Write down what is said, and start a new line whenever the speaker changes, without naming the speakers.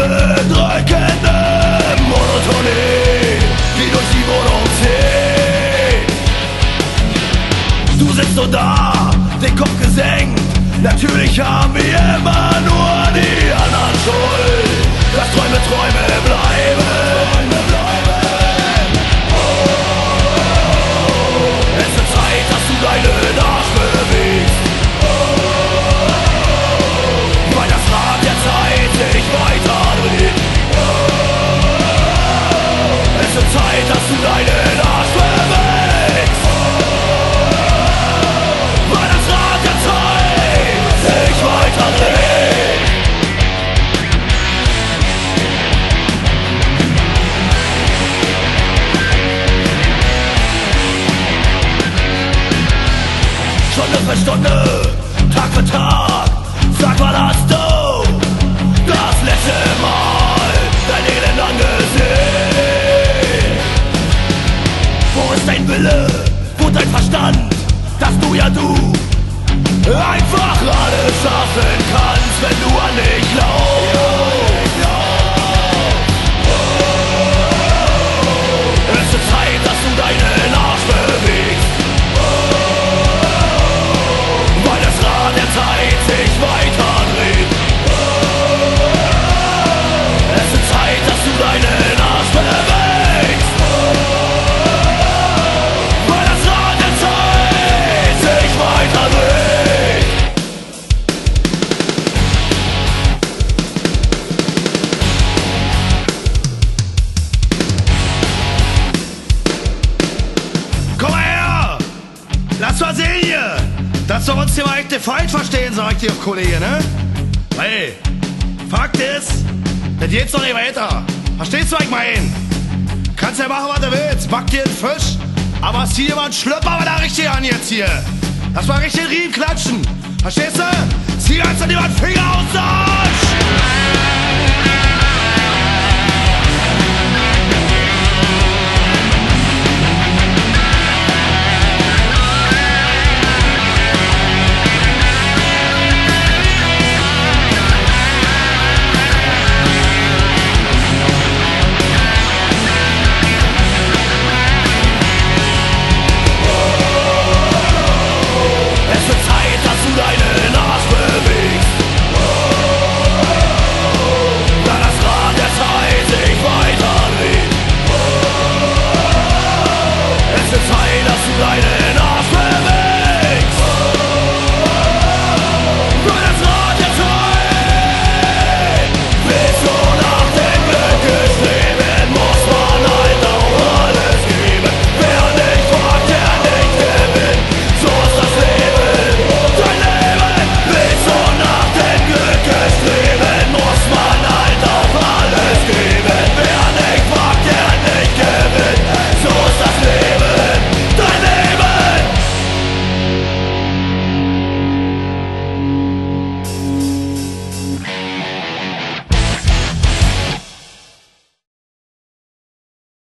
bedrückende Monotonie, die durch die Wohnung zieht. Du sitzt nur da, den Kopf gesenkt. Natürlich haben wir immer nur die anderen Schuld, dass Träume Träume bleiben. Für Stunde, Tag für Tag, sag mal hast du das letzte Mal dein Elend angesehen? Wo ist dein Wille, wo dein Verstand, dass du ja du einfach alles schaffen
Mal sehen hier! Dass wir uns hier mal echt Feind verstehen, sag ich dir, Kollege, ne? Hey, Fakt ist, das geht's doch nicht weiter. Verstehst du, was ich mein? Kannst ja machen, was du willst. Back dir einen Fisch, aber zieh dir mal einen Schlüpper aber da richtig an jetzt hier. Lass mal richtig Riemen klatschen. Verstehst du? Zieh ganz an jemand Finger aus Arsch!